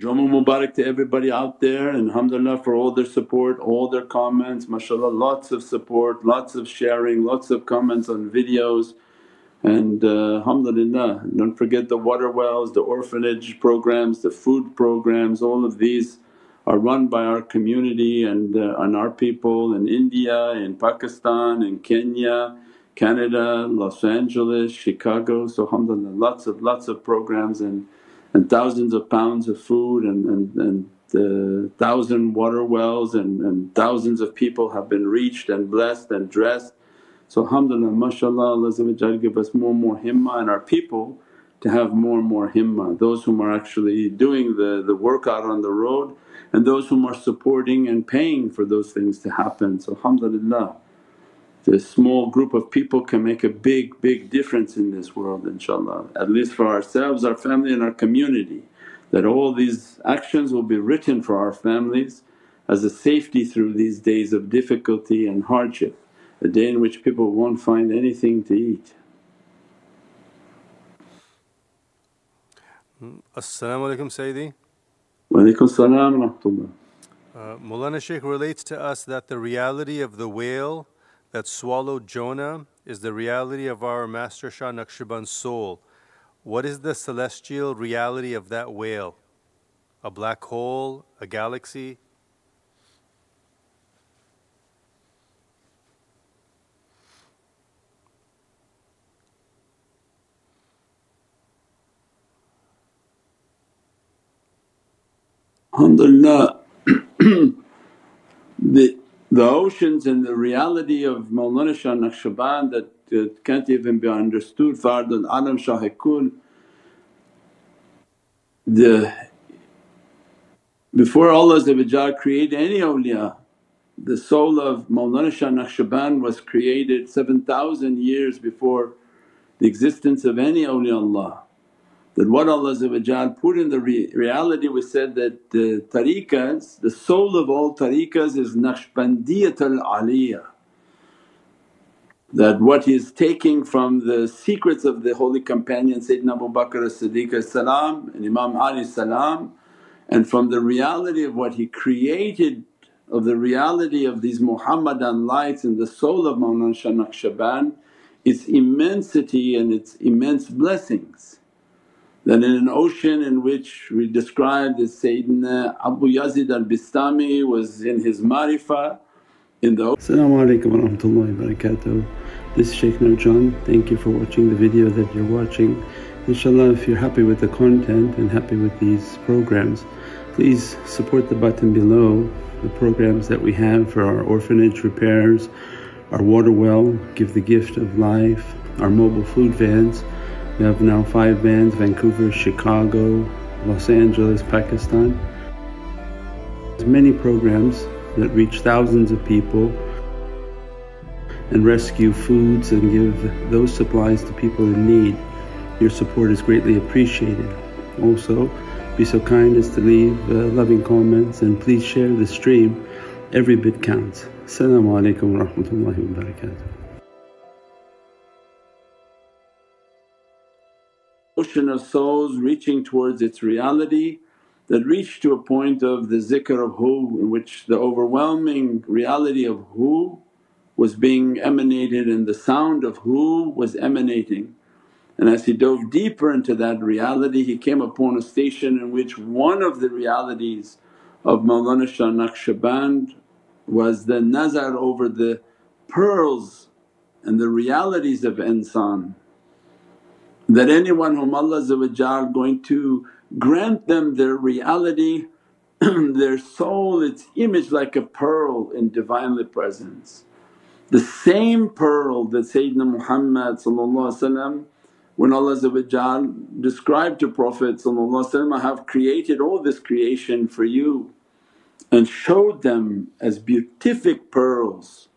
Juma Mubarak to everybody out there and alhamdulillah for all their support, all their comments, mashallah lots of support, lots of sharing, lots of comments on videos and uh, alhamdulillah. Don't forget the water wells, the orphanage programs, the food programs, all of these are run by our community and, uh, and our people in India, in Pakistan, in Kenya, Canada, Los Angeles, Chicago. So alhamdulillah lots of lots of programs and and thousands of pounds of food and, and, and uh, thousand water wells and, and thousands of people have been reached and blessed and dressed. So alhamdulillah mashaAllah Allah give us more and more himmah and our people to have more and more himmah. Those whom are actually doing the, the work out on the road and those whom are supporting and paying for those things to happen. So alhamdulillah this small group of people can make a big, big difference in this world inshaAllah, at least for ourselves, our family and our community. That all these actions will be written for our families as a safety through these days of difficulty and hardship, a day in which people won't find anything to eat. As-salamu alaykum Sayyidi. Wa alaykum salam rahmatullah. Uh, Mawlana Shaykh relates to us that the reality of the whale that swallowed Jonah is the reality of our Master Shah Naqshband's soul. What is the celestial reality of that whale? A black hole? A galaxy? Alhamdulillah the the oceans and the reality of Mawlana Shah Naqshband that uh, can't even be understood, Fard al Alam Shahikul. The before Allah created any awliya, the soul of Mawlana Shah Naqshband was created 7,000 years before the existence of any awliyaullah that what Allah put in the re- reality we said that the tariqas, the soul of all tariqas is Naqshbandiyat al-Aliyah. That what he's taking from the secrets of the holy companion Sayyidina Abu Bakr as-Siddiq salam and Imam Ali salam and from the reality of what he created of the reality of these Muhammadan lights in the soul of Mawlana Shah Naqshband, its immensity and its immense blessings that in an ocean in which we described as Sayyidina Abu Yazid al-Bistami was in his marifa in the Assalamu alaikum wa rahmatullahi wa barakatuh. This is Shaykh Nurjan. Thank you for watching the video that you're watching. Inshallah if you're happy with the content and happy with these programs please support the button below the programs that we have for our orphanage repairs, our water well, give the gift of life, our mobile food vans we have now five vans Vancouver, Chicago, Los Angeles, Pakistan. There's many programs that reach thousands of people and rescue foods and give those supplies to people in need. Your support is greatly appreciated. Also, be so kind as to leave uh, loving comments and please share the stream. Every bit counts. Assalamu alaikum wa rahmatullahi wa barakatuh. Ocean of souls reaching towards its reality that reached to a point of the zikr of Hu in which the overwhelming reality of Hu was being emanated and the sound of Hu was emanating. And as he dove deeper into that reality he came upon a station in which one of the realities of Mawlana Shah Naqshband was the nazar over the pearls and the realities of insan that anyone whom Allah going to grant them their reality, their soul its image like a pearl in Divinely Presence. The same pearl that Sayyidina Muhammad when Allah described to Prophet I have created all this creation for you and showed them as beatific pearls.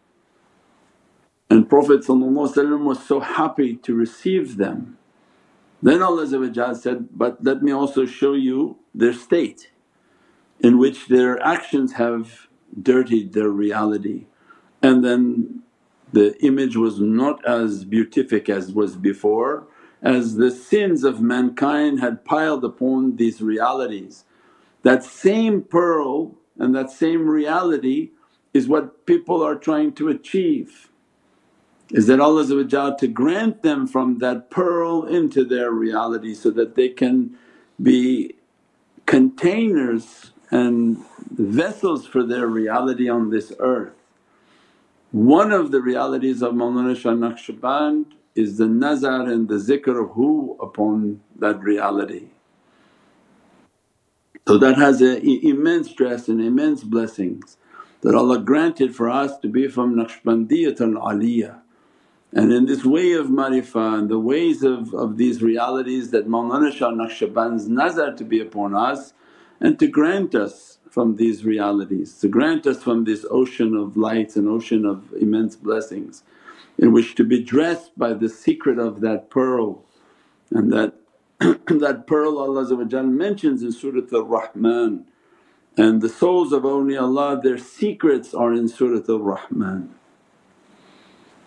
And Prophet was so happy to receive them. Then Allah said, but let me also show you their state in which their actions have dirtied their reality. And then the image was not as beatific as was before as the sins of mankind had piled upon these realities. That same pearl and that same reality is what people are trying to achieve is that Allah to grant them from that pearl into their reality so that they can be containers and vessels for their reality on this earth. One of the realities of Mawlana Shah Naqshband is the nazar and the zikr of Hu upon that reality. So that has a immense stress and immense blessings that Allah granted for us to be from Naqshbandiyat al-Aliyah. And in this way of marifah and the ways of, of these realities that Mawlana Shah Naqshband's nazar to be upon us and to grant us from these realities, to grant us from this ocean of lights and ocean of immense blessings in which to be dressed by the secret of that pearl and that that pearl Allah mentions in Surat Al-Rahman and the souls of awliyaullah their secrets are in Surat Al-Rahman.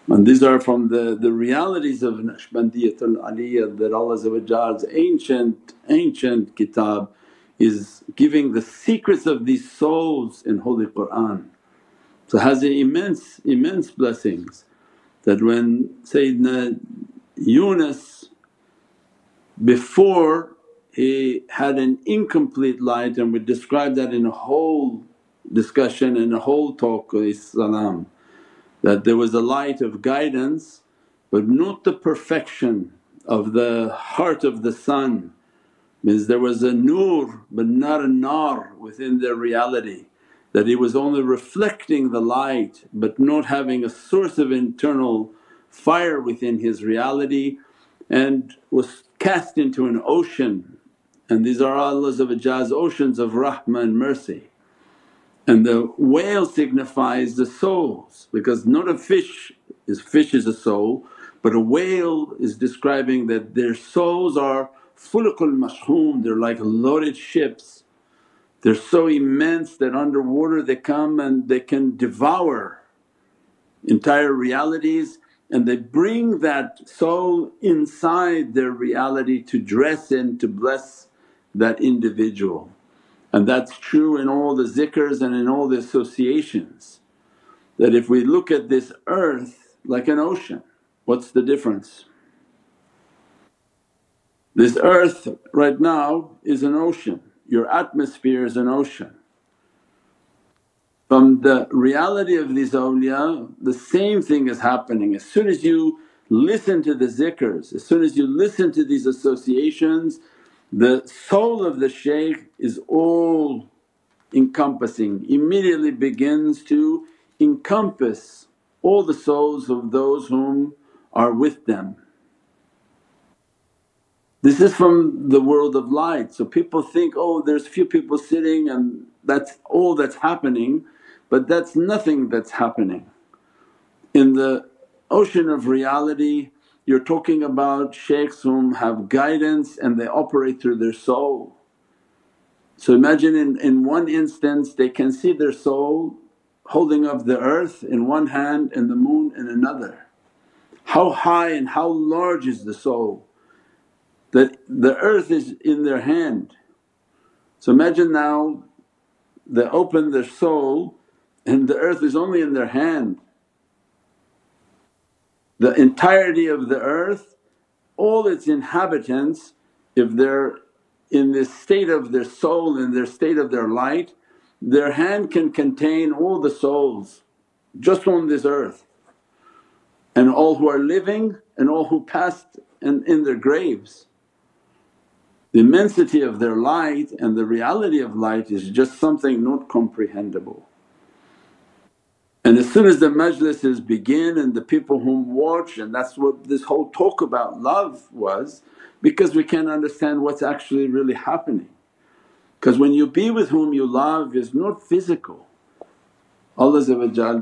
And these are from the, the realities of Naqshbandiyatul Aliyah that Allah's ancient, ancient kitab is giving the secrets of these souls in Holy Qur'an. So has immense, immense blessings that when Sayyidina Yunus before he had an incomplete light and we describe that in a whole discussion and a whole talk salam that there was a light of guidance but not the perfection of the heart of the sun. Means there was a nur but not a nar within their reality. That he was only reflecting the light but not having a source of internal fire within his reality and was cast into an ocean. And these are Allah's oceans of rahmah and mercy. And the whale signifies the souls because not a fish is fish is a soul but a whale is describing that their souls are fulukul mashhoom, they're like loaded ships. They're so immense that underwater they come and they can devour entire realities and they bring that soul inside their reality to dress in to bless that individual. And that's true in all the zikrs and in all the associations that if we look at this earth like an ocean, what's the difference? This earth right now is an ocean, your atmosphere is an ocean. From the reality of these awliya the same thing is happening. As soon as you listen to the zikrs, as soon as you listen to these associations the soul of the shaykh is all encompassing, immediately begins to encompass all the souls of those whom are with them. This is from the world of light. So people think, oh there's few people sitting and that's all that's happening but that's nothing that's happening. In the ocean of reality you're talking about shaykhs whom have guidance and they operate through their soul. So imagine in, in one instance they can see their soul holding up the earth in one hand and the moon in another. How high and how large is the soul that the earth is in their hand. So imagine now they open their soul and the earth is only in their hand the entirety of the earth, all its inhabitants if they're in this state of their soul, in their state of their light, their hand can contain all the souls just on this earth and all who are living and all who passed in, in their graves. The immensity of their light and the reality of light is just something not comprehensible. And as soon as the majlises begin and the people whom watch and that's what this whole talk about love was because we can't understand what's actually really happening. Because when you be with whom you love is not physical. Allah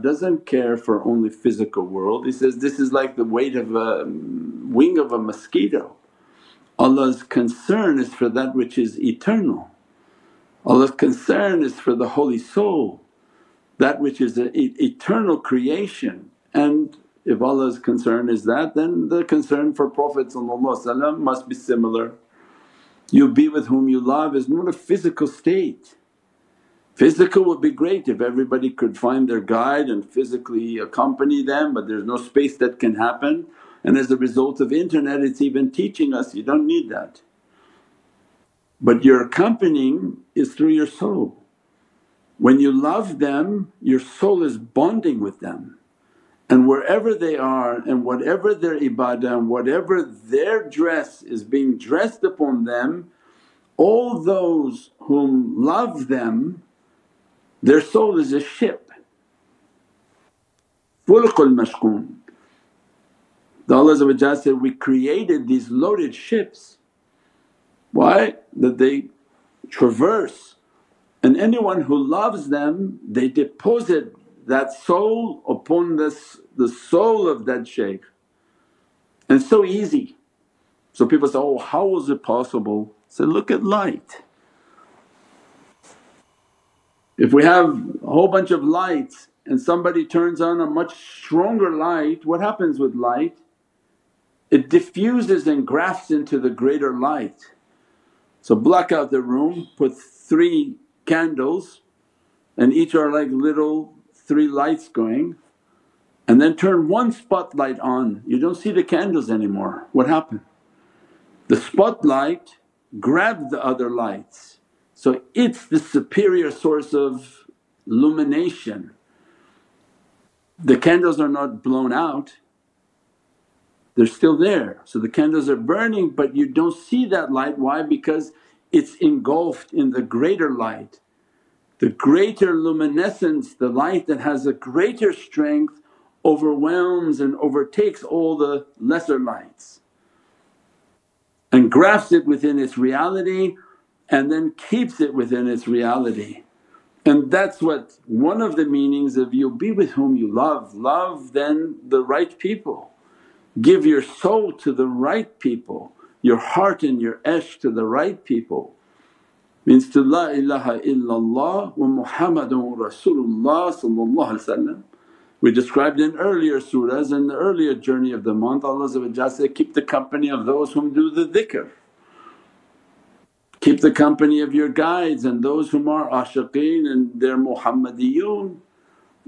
doesn't care for only physical world, He says, this is like the weight of a mm, wing of a mosquito. Allah's concern is for that which is eternal. Allah's concern is for the holy soul that which is an eternal creation and if Allah's concern is that then the concern for Prophet must be similar. You be with whom you love is not a physical state. Physical would be great if everybody could find their guide and physically accompany them but there's no space that can happen and as a result of internet it's even teaching us you don't need that. But your accompanying is through your soul. When you love them your soul is bonding with them and wherever they are and whatever their ibadah and whatever their dress is being dressed upon them, all those whom love them their soul is a ship. Fulqul mashkoon. The Allah said, we created these loaded ships. Why? That they traverse and anyone who loves them they deposit that soul upon this, the soul of that shaykh and it's so easy. So people say, oh how is it possible? Say, look at light. If we have a whole bunch of lights and somebody turns on a much stronger light, what happens with light? It diffuses and grafts into the greater light. So block out the room, put three candles and each are like little three lights going and then turn one spotlight on, you don't see the candles anymore. What happened? The spotlight grabbed the other lights so it's the superior source of illumination. The candles are not blown out, they're still there. So the candles are burning but you don't see that light. Why? Because it's engulfed in the greater light. The greater luminescence, the light that has a greater strength overwhelms and overtakes all the lesser lights and grasps it within its reality and then keeps it within its reality. And that's what one of the meanings of you'll be with whom you love, love then the right people. Give your soul to the right people, your heart and your esh to the right people. Means to La ilaha illallah wa Muhammadun Rasulullah We described in earlier surahs in the earlier journey of the month Allah said, keep the company of those whom do the dhikr. Keep the company of your guides and those whom are ashiqeen and they're Muhammadiyun.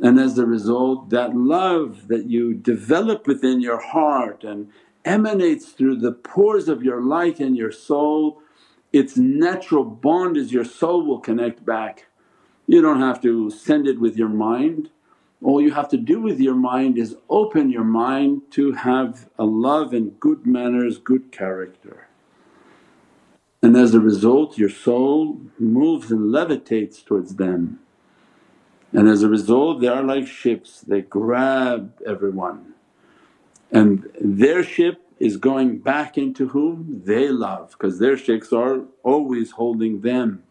And as a result that love that you develop within your heart and emanates through the pores of your light and your soul, its natural bond is your soul will connect back. You don't have to send it with your mind, all you have to do with your mind is open your mind to have a love and good manners, good character. And as a result your soul moves and levitates towards them. And as a result they are like ships, they grab everyone and their ship is going back into whom? They love because their shaykhs are always holding them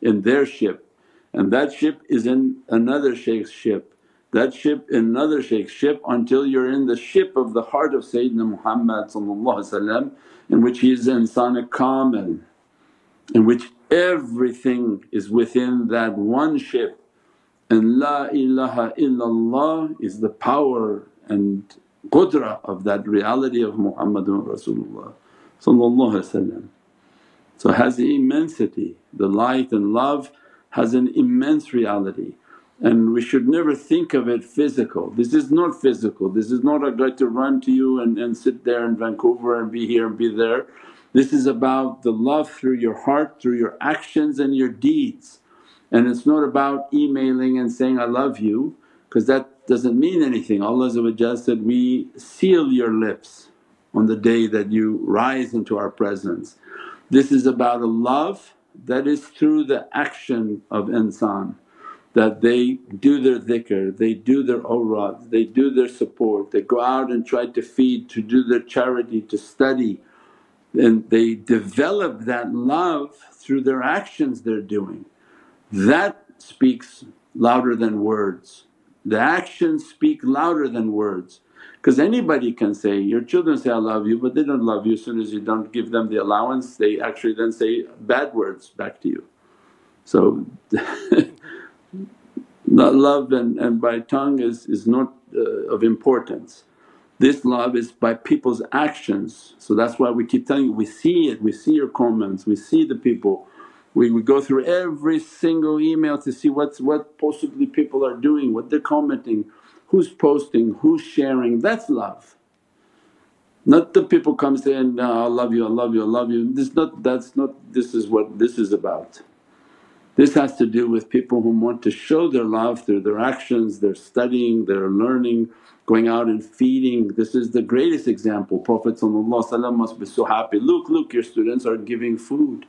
in their ship. And that ship is in another shaykh's ship, that ship in another shaykh's ship until you're in the ship of the heart of Sayyidina Muhammad in which he is insan kamil in which everything is within that one ship. And La ilaha illallah is the power and qudra of that reality of Muhammadun Rasulullah So has the immensity, the light and love has an immense reality and we should never think of it physical. This is not physical, this is not I got to run to you and, and sit there in Vancouver and be here and be there. This is about the love through your heart, through your actions and your deeds. And it's not about emailing and saying, I love you because that doesn't mean anything. Allah said, we seal your lips on the day that you rise into our presence. This is about a love that is through the action of insan that they do their dhikr, they do their awrad, they do their support, they go out and try to feed, to do their charity, to study and they develop that love through their actions they're doing. That speaks louder than words. The actions speak louder than words because anybody can say, your children say, I love you but they don't love you as soon as you don't give them the allowance they actually then say bad words back to you. So love and, and by tongue is, is not uh, of importance. This love is by people's actions. So that's why we keep telling you, we see it, we see your comments, we see the people. We, we go through every single email to see what's what possibly people are doing, what they're commenting, who's posting, who's sharing, that's love. Not the people come saying, no, I love you, I love you, I love you. This not that's not this is what this is about. This has to do with people who want to show their love through their actions, their studying, their learning, going out and feeding. This is the greatest example. Prophet must be so happy, look, look your students are giving food.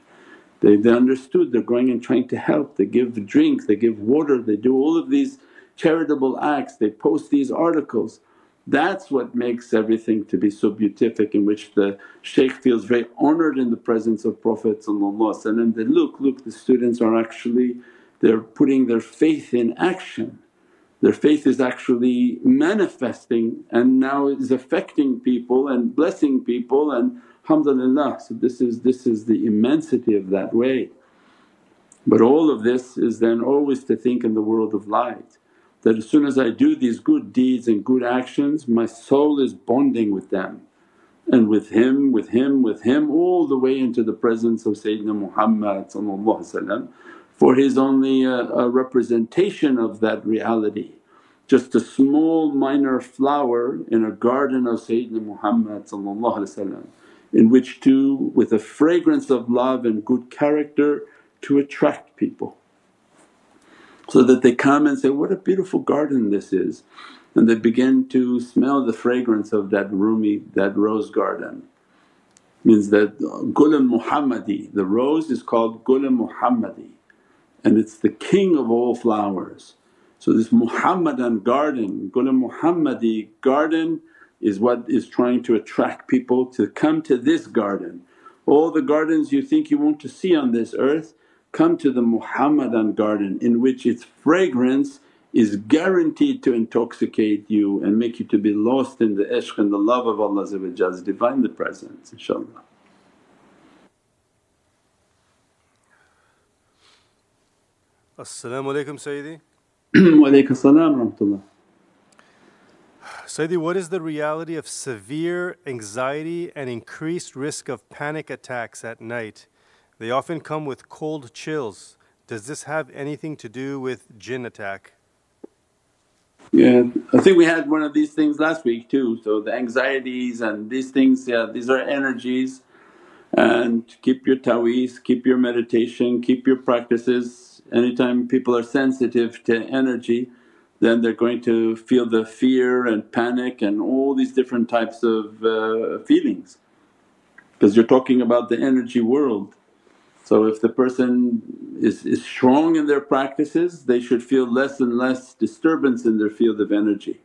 They, they understood they're going and trying to help, they give drink, they give water, they do all of these charitable acts, they post these articles. That's what makes everything to be so beatific in which the shaykh feels very honoured in the presence of Prophet and they look, look the students are actually they're putting their faith in action. Their faith is actually manifesting and now is affecting people and blessing people and alhamdulillah. So this is, this is the immensity of that way. But all of this is then always to think in the world of light that as soon as I do these good deeds and good actions my soul is bonding with them and with him, with him, with him all the way into the presence of Sayyidina Muhammad for his only a, a representation of that reality. Just a small minor flower in a garden of Sayyidina Muhammad in which to with a fragrance of love and good character to attract people so that they come and say, what a beautiful garden this is and they begin to smell the fragrance of that rumi, that rose garden. Means that Gulun Muhammadi, the rose is called Gulun Muhammadi and it's the king of all flowers. So this Muhammadan garden, Gulun Muhammadi garden is what is trying to attract people to come to this garden. All the gardens you think you want to see on this earth come to the Muhammadan garden in which its fragrance is guaranteed to intoxicate you and make you to be lost in the ishq and the love of Allah's Divinely Presence inshaAllah. As-salaamu alaykum Sayyidi. wa alaykum salam rahmatullah. Sayyidi, what is the reality of severe anxiety and increased risk of panic attacks at night? They often come with cold chills. Does this have anything to do with jinn attack? Yeah, I think we had one of these things last week too. So the anxieties and these things, yeah, these are energies and keep your taweez, keep your meditation, keep your practices. Anytime people are sensitive to energy then they're going to feel the fear and panic and all these different types of uh, feelings because you're talking about the energy world. So if the person is, is strong in their practices they should feel less and less disturbance in their field of energy.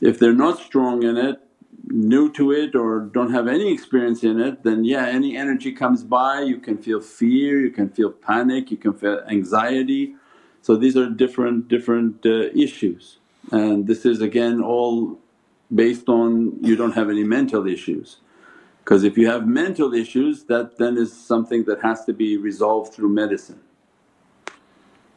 If they're not strong in it, new to it or don't have any experience in it then yeah any energy comes by you can feel fear, you can feel panic, you can feel anxiety. So these are different, different uh, issues and this is again all based on you don't have any mental issues. Because if you have mental issues that then is something that has to be resolved through medicine.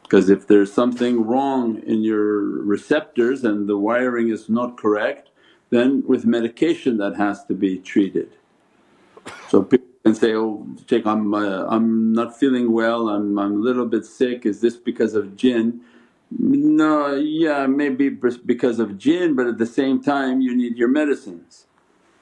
Because if there's something wrong in your receptors and the wiring is not correct then with medication that has to be treated. So people can say, oh Shaykh I'm, uh, I'm not feeling well, I'm, I'm a little bit sick, is this because of jinn? No, yeah maybe because of jinn but at the same time you need your medicines.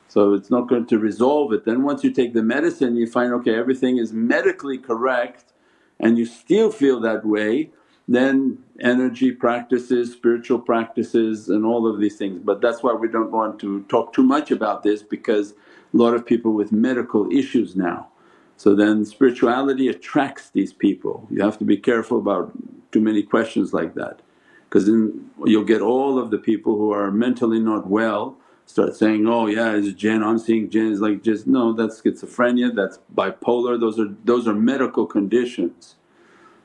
So it's not going to resolve it. Then once you take the medicine you find okay everything is medically correct and you still feel that way then energy practices, spiritual practices and all of these things. But that's why we don't want to talk too much about this because a lot of people with medical issues now. So then spirituality attracts these people. You have to be careful about too many questions like that because then you'll get all of the people who are mentally not well start saying, oh yeah it's jinn, I'm seeing jinn, it's like just no that's schizophrenia, that's bipolar, those are those are medical conditions.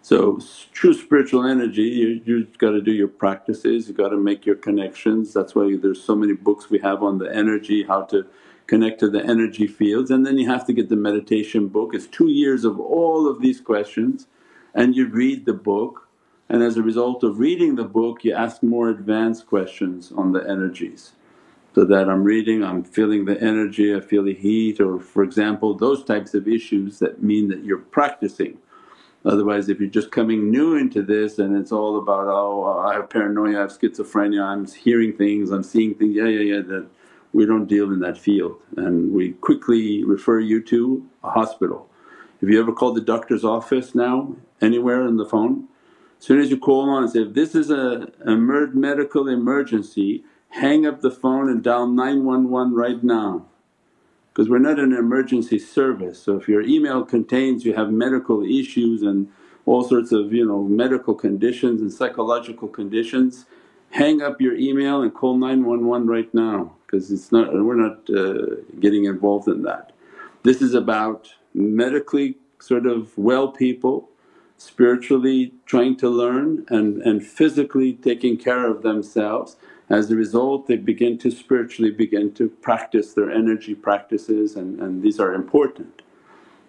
So true spiritual energy you, you got to do your practices, you've got to make your connections. That's why there's so many books we have on the energy, how to connect to the energy fields and then you have to get the meditation book. It's two years of all of these questions and you read the book and as a result of reading the book you ask more advanced questions on the energies. so that I'm reading, I'm feeling the energy, I feel the heat or for example those types of issues that mean that you're practicing. Otherwise if you're just coming new into this and it's all about, oh I have paranoia, I have schizophrenia, I'm hearing things, I'm seeing things, yeah yeah yeah that we don't deal in that field and we quickly refer you to a hospital. Have you ever called the doctor's office now anywhere on the phone? As soon as you call on and say, if this is a, a medical emergency hang up the phone and dial 911 right now because we're not an emergency service. So if your email contains you have medical issues and all sorts of you know medical conditions and psychological conditions, hang up your email and call 911 right now because it's not we're not uh, getting involved in that. This is about medically sort of well people spiritually trying to learn and, and physically taking care of themselves. As a result they begin to spiritually begin to practice their energy practices and, and these are important.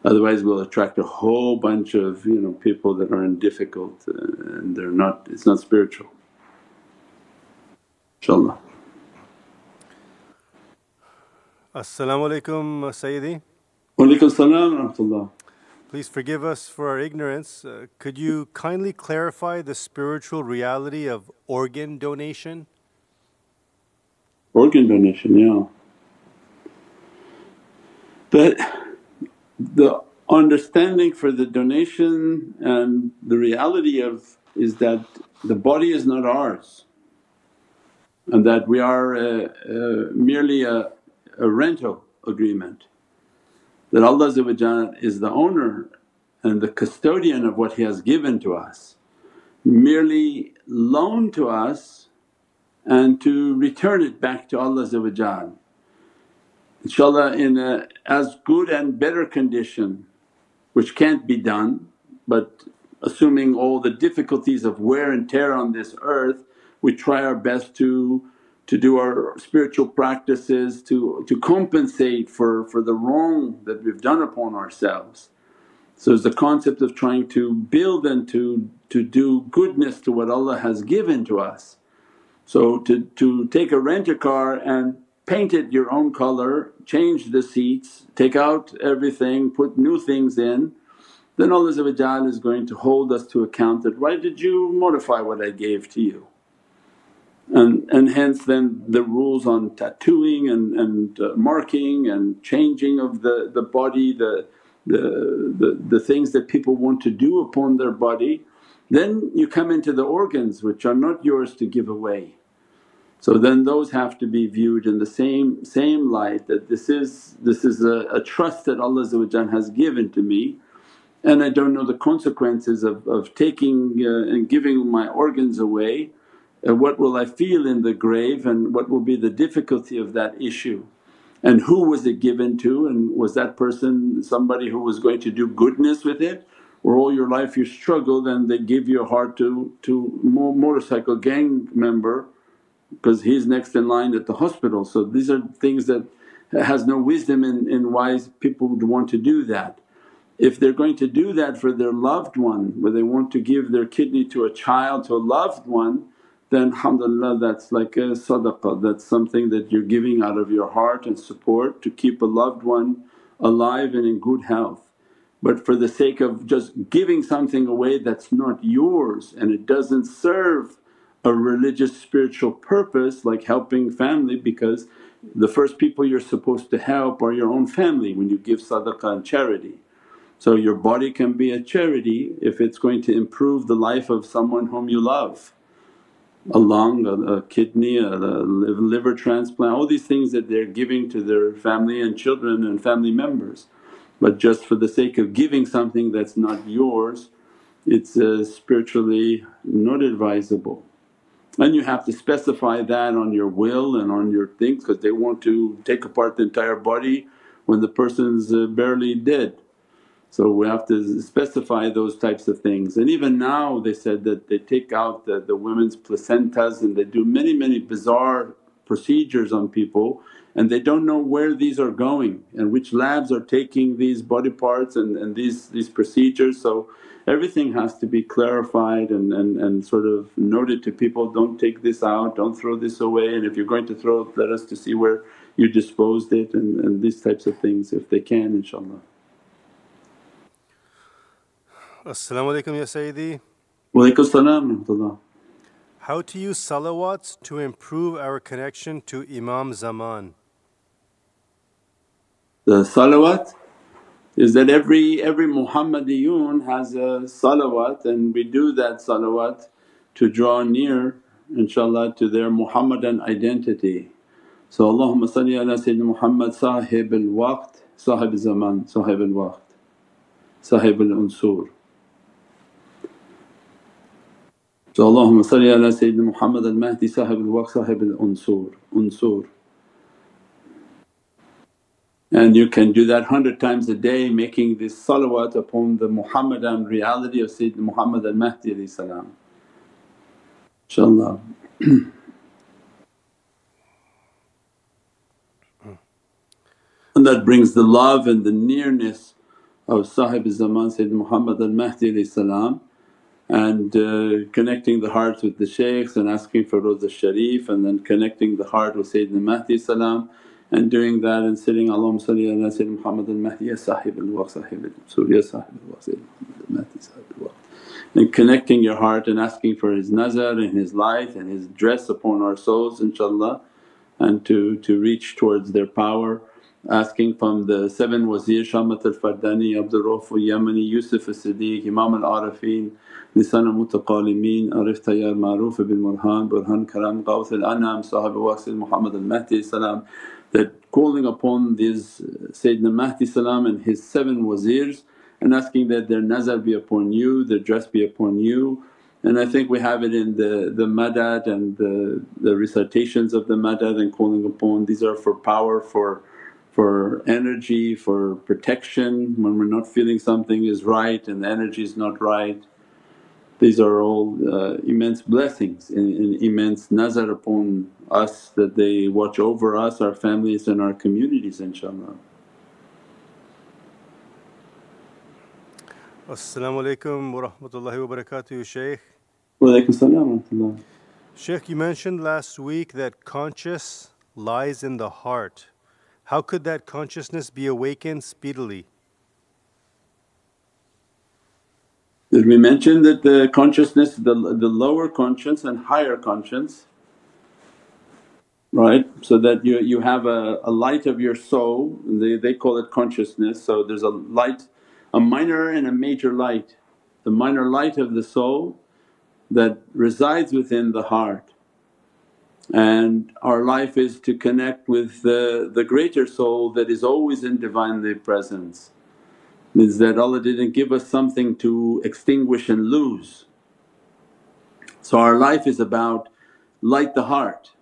Otherwise we'll attract a whole bunch of you know people that are in difficult uh, and they're not it's not spiritual. InshaAllah. As-salamu alaykum Sayyidi. Wa alaykum salam rahmatullah. Please forgive us for our ignorance. Uh, could you kindly clarify the spiritual reality of organ donation? Organ donation, yeah. But the understanding for the donation and the reality of is that the body is not ours. And that we are uh, uh, merely a, a rental agreement. That Allah is the owner and the custodian of what He has given to us, merely loaned to us and to return it back to Allah inshaAllah in a as good and better condition which can't be done but assuming all the difficulties of wear and tear on this earth we try our best to to do our spiritual practices to, to compensate for, for the wrong that we've done upon ourselves. So it's the concept of trying to build and to, to do goodness to what Allah has given to us. So to, to take a rent a car and paint it your own colour, change the seats, take out everything, put new things in, then Allah is going to hold us to account that, why did you modify what I gave to you? and, and hence then the rules on tattooing and, and uh, marking and changing of the, the body, the, the, the, the things that people want to do upon their body. Then you come into the organs which are not yours to give away. So then those have to be viewed in the same, same light that this is, this is a, a trust that Allah has given to me. And I don't know the consequences of, of taking uh, and giving my organs away. Uh, what will I feel in the grave and what will be the difficulty of that issue? And who was it given to? And was that person somebody who was going to do goodness with it? Or all your life you struggled and they give you a heart to, to motorcycle gang member because he's next in line at the hospital. So these are things that has no wisdom in, in why people would want to do that. If they're going to do that for their loved one where they want to give their kidney to a child, to a loved one then alhamdulillah that's like a sadaqah, that's something that you're giving out of your heart and support to keep a loved one alive and in good health. But for the sake of just giving something away that's not yours and it doesn't serve a religious spiritual purpose like helping family because the first people you're supposed to help are your own family when you give sadaqah and charity. So your body can be a charity if it's going to improve the life of someone whom you love a lung, a, a kidney, a, a, liver transplant, all these things that they're giving to their family and children and family members. But just for the sake of giving something that's not yours, it's uh, spiritually not advisable. And you have to specify that on your will and on your things because they want to take apart the entire body when the person's uh, barely dead. So we have to specify those types of things. And even now they said that they take out the, the women's placentas and they do many, many bizarre procedures on people and they don't know where these are going and which labs are taking these body parts and, and these, these procedures. So everything has to be clarified and, and, and sort of noted to people, don't take this out, don't throw this away and if you're going to throw it let us to see where you disposed it and, and these types of things if they can inshaAllah. As-salamu alaykum ya Sayyidi. Walaykum salam How to use salawats to improve our connection to Imam Zaman. The salawat is that every every Muhammadiyun has a salawat and we do that salawat to draw near inshaAllah to their Muhammadan identity. So Allahumma salli ala Sayyidina Muhammad sahib al-waqt, sahib zaman, sahib al-waqt, sahib al-unsur. So Allahumma salli ala Sayyidina Muhammad al-Mahdi sahib al-waqt, sahib al-unsur, unsur. And you can do that hundred times a day making this salawat upon the Muhammadan reality of Sayyidina Muhammad al-Mahdi salam. InshaAllah. and that brings the love and the nearness of Sahib Zaman Sayyidina Muhammad al-Mahdi salam and uh, connecting the hearts with the shaykhs and asking for Rawza Sharif and then connecting the heart with Sayyidina Mahdi salam and doing that and sitting Allahumma salli ala Sayyidina Muhammad al-Mahdi ya sahib al-waqt sahib ya sahib al-waqt Sayyidina Muhammad al-Mahdi sahib al-waqt. And connecting your heart and asking for his nazar and his light and his dress upon our souls inshaAllah and to, to reach towards their power. Asking from the seven wazir Shamat al-Fardani, Abdul Rauf al-Yamani, Yusuf al-Siddiq, Imam al-Arifin, Lisan al-Mutaqalimin, Arif Tayyar Ma'ruf ibn Burhan, Burhan Karam, Gawth al-Anam, Sahib Waqsil Muhammad al-Mahdi salam that calling upon these Sayyidina Mahdi salam and his seven wazirs and asking that their nazar be upon you, their dress be upon you. And I think we have it in the, the madad and the, the recitations of the madad and calling upon, these are for power, for for energy, for protection when we're not feeling something is right and the energy is not right. These are all uh, immense blessings and, and immense nazar upon us that they watch over us, our families and our communities inshaAllah. As-salamu alaykum wa rahmatullahi wa barakatuh Shaykh. Wa alaykum salam wa Shaykh you mentioned last week that conscious lies in the heart. How could that consciousness be awakened speedily? Did we mention that the consciousness, the, the lower conscience and higher conscience, right? So that you, you have a, a light of your soul, they, they call it consciousness. So there's a light, a minor and a major light. The minor light of the soul that resides within the heart and our life is to connect with the, the greater soul that is always in Divinely Presence. Means that Allah didn't give us something to extinguish and lose. So our life is about light the heart,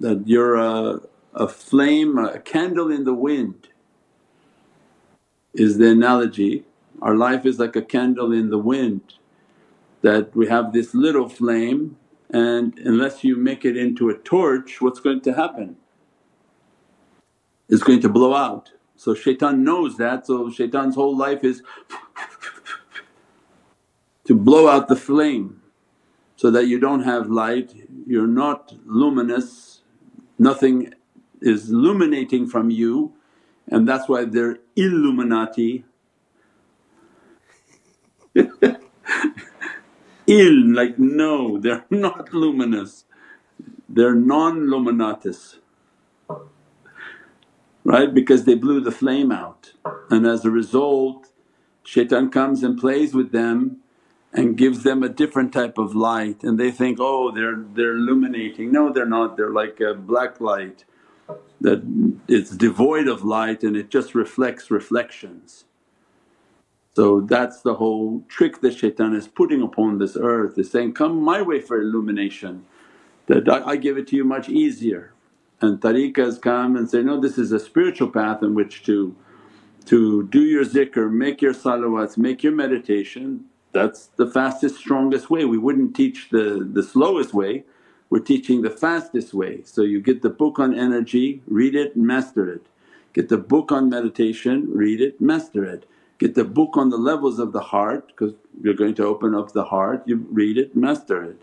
that you're a, a flame, a candle in the wind is the analogy. Our life is like a candle in the wind that we have this little flame and unless you make it into a torch what's going to happen? It's going to blow out. So shaitan knows that so shaitan's whole life is to blow out the flame so that you don't have light, you're not luminous, nothing is illuminating from you and that's why they're illuminati. Ill like no they're not luminous. They're non-luminatus. Right? Because they blew the flame out. And as a result shaitan comes and plays with them and gives them a different type of light and they think, oh they're they're illuminating. No they're not, they're like a black light that it's devoid of light and it just reflects reflections. So that's the whole trick that shaitan is putting upon this earth is saying, come my way for illumination that I, I give it to you much easier. And tariqas come and say, no this is a spiritual path in which to to do your zikr, make your salawats, make your meditation, that's the fastest strongest way. We wouldn't teach the, the slowest way, we're teaching the fastest way. So you get the book on energy, read it, master it. Get the book on meditation, read it, master it get the book on the levels of the heart because you're going to open up the heart, you read it, master it.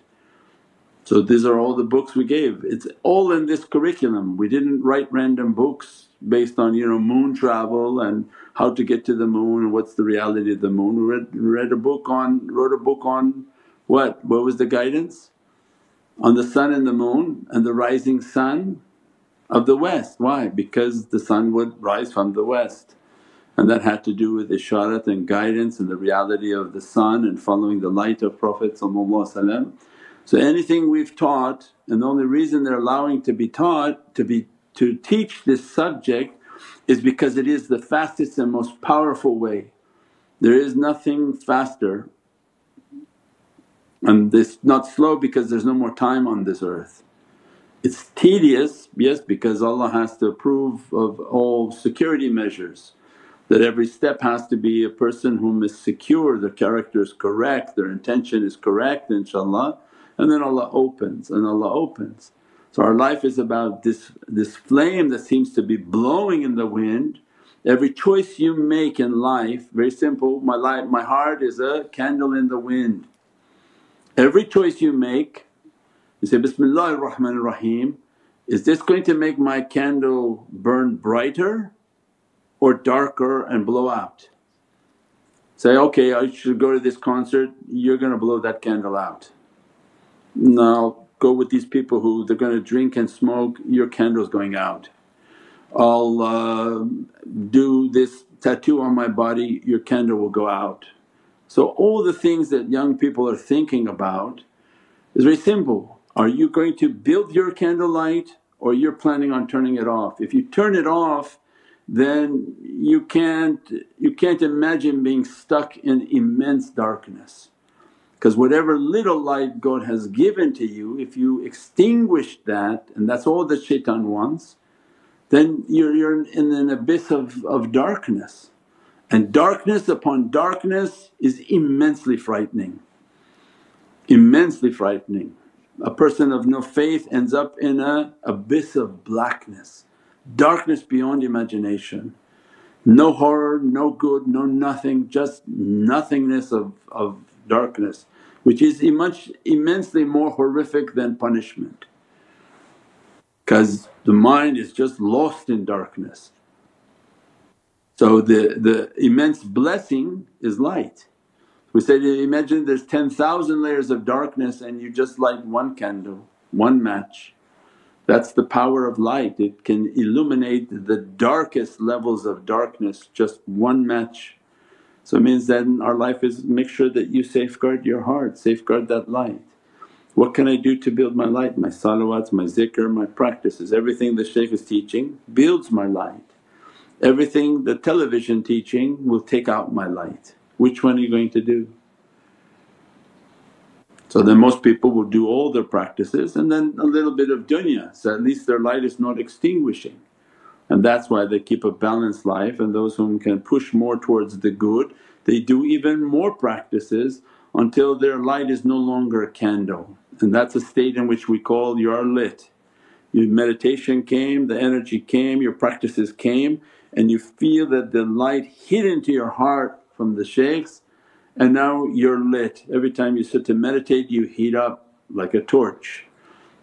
So these are all the books we gave. It's all in this curriculum. We didn't write random books based on you know moon travel and how to get to the moon and what's the reality of the moon. We read, read a book on, wrote a book on what? What was the guidance? On the sun and the moon and the rising sun of the west. Why? Because the sun would rise from the west and that had to do with isharat and guidance and the reality of the sun and following the light of Prophet so anything we've taught and the only reason they're allowing to be taught to be to teach this subject is because it is the fastest and most powerful way. There is nothing faster and this not slow because there's no more time on this earth. It's tedious, yes, because Allah has to approve of all security measures that every step has to be a person whom is secure, their character is correct, their intention is correct inshaAllah and then Allah opens and Allah opens. So our life is about this, this flame that seems to be blowing in the wind. Every choice you make in life, very simple, my life, my heart is a candle in the wind. Every choice you make, you say, Bismillahir Rahmanir Rahim, is this going to make my candle burn brighter or darker and blow out? Say, okay I should go to this concert, you're going to blow that candle out. Now go with these people who they're going to drink and smoke, your candle's going out. I'll uh, do this tattoo on my body, your candle will go out. So all the things that young people are thinking about is very simple. Are you going to build your candlelight or you're planning on turning it off? If you turn it off then you can't, you can't imagine being stuck in immense darkness. Because whatever little light God has given to you, if you extinguish that and that's all that shaitan wants, then you're, you're in an abyss of, of darkness. And darkness upon darkness is immensely frightening, immensely frightening. A person of no faith ends up in a abyss of blackness, darkness beyond imagination. No horror, no good, no nothing, just nothingness of, of darkness which is much immensely more horrific than punishment because the mind is just lost in darkness. So the, the immense blessing is light. We said imagine there's 10,000 layers of darkness and you just light one candle, one match. That's the power of light, it can illuminate the darkest levels of darkness, just one match so it means then our life is make sure that you safeguard your heart, safeguard that light. What can I do to build my light? My salawats, my zikr, my practices, everything the shaykh is teaching builds my light. Everything the television teaching will take out my light. Which one are you going to do? So then most people will do all their practices and then a little bit of dunya so at least their light is not extinguishing. And that's why they keep a balanced life and those whom can push more towards the good they do even more practices until their light is no longer a candle and that's a state in which we call you are lit. Your meditation came, the energy came, your practices came and you feel that the light hit into your heart from the shaykhs and now you're lit. Every time you sit to meditate you heat up like a torch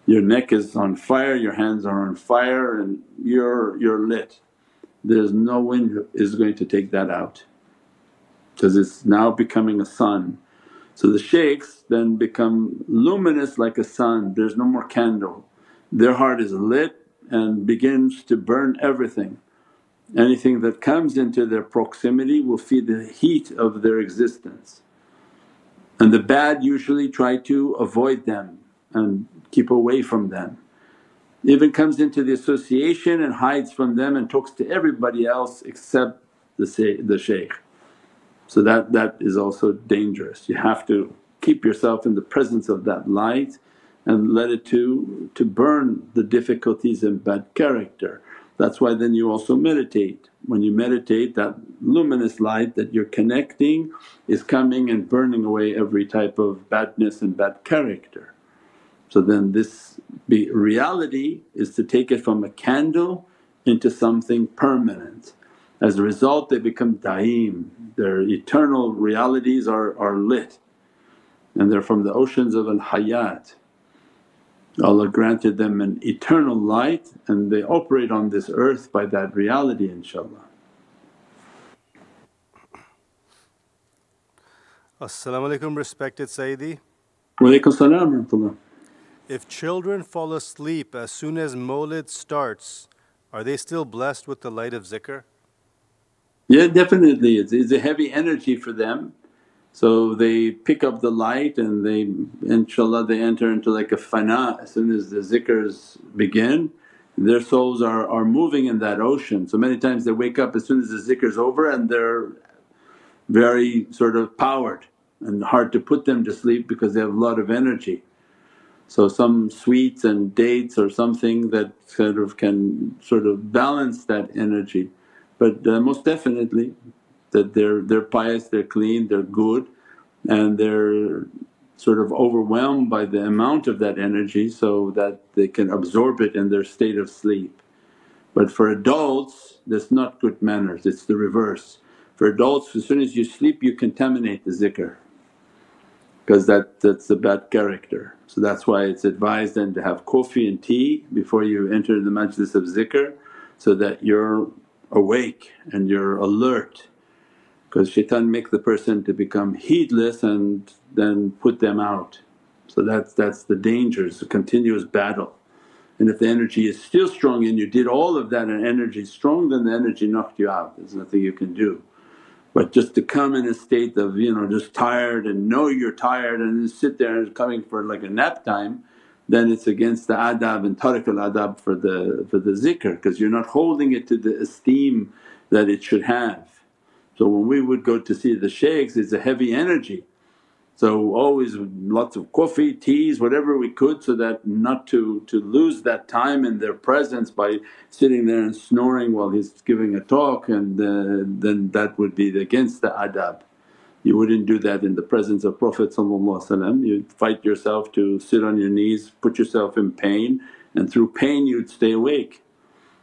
your neck is on fire, your hands are on fire and you're, you're lit. There's no wind is going to take that out because it's now becoming a sun. So the shaykhs then become luminous like a sun, there's no more candle. Their heart is lit and begins to burn everything. Anything that comes into their proximity will feed the heat of their existence. And the bad usually try to avoid them and keep away from them. Even comes into the association and hides from them and talks to everybody else except the, the shaykh. So that, that is also dangerous. You have to keep yourself in the presence of that light and let it to, to burn the difficulties and bad character. That's why then you also meditate. When you meditate that luminous light that you're connecting is coming and burning away every type of badness and bad character. So then this be reality is to take it from a candle into something permanent. As a result they become daim, their eternal realities are, are lit and they're from the oceans of al-hayat. Allah granted them an eternal light and they operate on this earth by that reality inshaAllah. As-salamu alaykum respected Sayyidi. Wa alaykum salam If children fall asleep as soon as Mawlid starts, are they still blessed with the light of zikr? Yeah definitely it's, it's a heavy energy for them so they pick up the light and they inshaAllah they enter into like a fana as soon as the zikrs begin their souls are, are moving in that ocean. So many times they wake up as soon as the zikr's over and they're very sort of powered and hard to put them to sleep because they have a lot of energy. So some sweets and dates or something that sort of can sort of balance that energy. But uh, most definitely that they're, they're pious, they're clean, they're good and they're sort of overwhelmed by the amount of that energy so that they can absorb it in their state of sleep. But for adults that's not good manners, it's the reverse. For adults as soon as you sleep you contaminate the zikr because that, that's a bad character. So that's why it's advised then to have coffee and tea before you enter the majlis of zikr so that you're awake and you're alert because shaitan make the person to become heedless and then put them out. So that's, that's the danger, it's a continuous battle. And if the energy is still strong and you did all of that and energy is strong then the energy knocked you out, there's nothing you can do. But just to come in a state of you know just tired and know you're tired and then sit there and coming for like a nap time then it's against the adab and tariq al-adab for the, for the zikr because you're not holding it to the esteem that it should have. So when we would go to see the shaykhs it's a heavy energy. So always lots of coffee, teas, whatever we could so that not to, to lose that time in their presence by sitting there and snoring while he's giving a talk and uh, then that would be against the adab. You wouldn't do that in the presence of Prophet you'd fight yourself to sit on your knees, put yourself in pain and through pain you'd stay awake.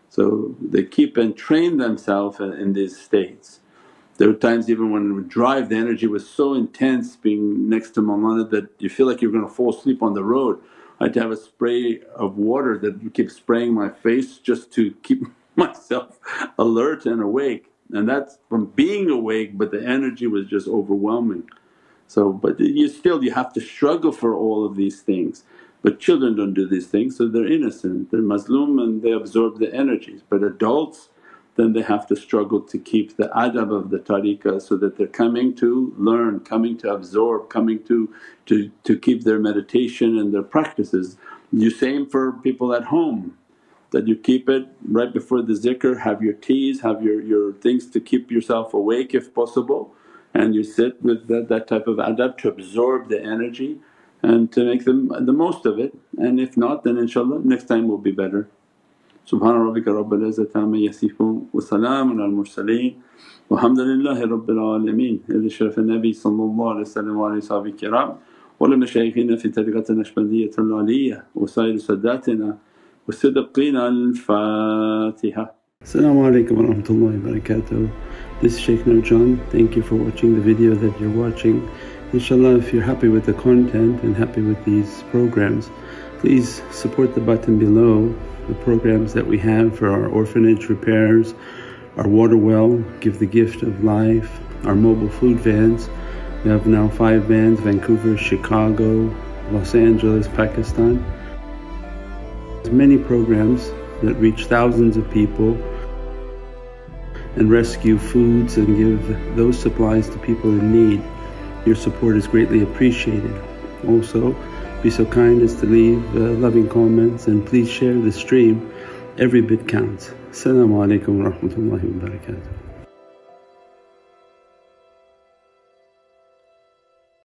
So they keep and train themselves in these states. There were times even when we drive the energy was so intense being next to Mawlana that you feel like you're going to fall asleep on the road. I had to have a spray of water that would keep spraying my face just to keep myself alert and awake and that's from being awake but the energy was just overwhelming. So but you still you have to struggle for all of these things. But children don't do these things so they're innocent, they're mazlum and they absorb the energies. But adults then they have to struggle to keep the adab of the tariqah so that they're coming to learn, coming to absorb, coming to, to, to keep their meditation and their practices. You same for people at home that you keep it right before the zikr, have your teas, have your, your things to keep yourself awake if possible and you sit with that, that type of adab to absorb the energy and to make the, the most of it and if not then inshaAllah next time will be better. سبحان ربك رب العزة عما يصفون وسلام على المرسلين والحمد لله رب العالمين إلى شرف النبي صلى الله عليه وسلم وعلى أصحابه الكرام ولمشايخنا في طريقة النشبندية العلية وسائر ساداتنا والصدقين الفاتحة alaikum wa rahmatullahi wa barakatuh. This is Shaykh Nurjan. Thank you for watching the video that you're watching. Inshallah if you're happy with the content and happy with these programs please support the button below the programs that we have for our orphanage repairs, our water well, Give the Gift of Life, our mobile food vans. We have now five vans Vancouver, Chicago, Los Angeles, Pakistan. There's many programs that reach thousands of people and rescue foods and give those supplies to people in need. Your support is greatly appreciated. Also, be so kind as to leave uh, loving comments and please share the stream. Every bit counts. Assalamu alaikum wa rahmatullahi wa barakatuh.